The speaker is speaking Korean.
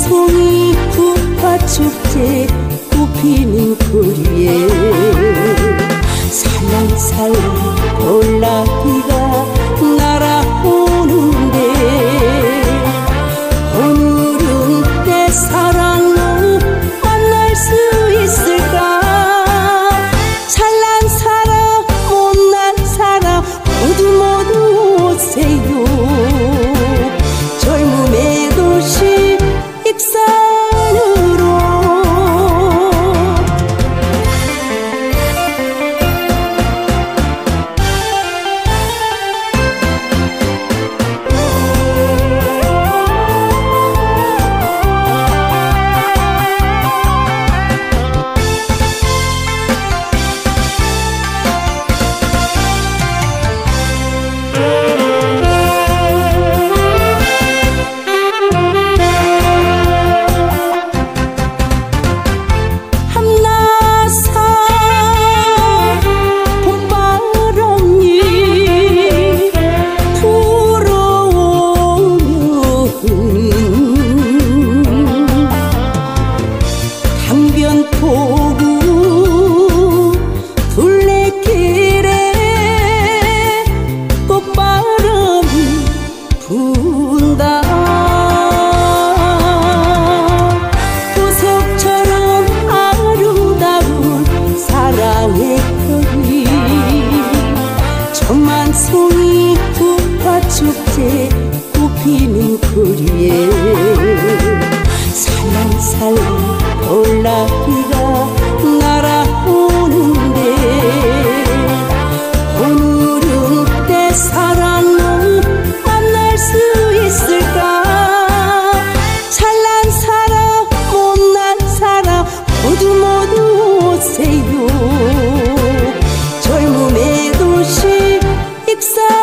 송이 국화축제 꽃피는 거리에 살랑살랑 올라피 분다. 구석 처럼 아름다운 사랑의 별이 천만 송이 꽃화축제 꽃피는 거리에 그 살랑살랑 올라 success.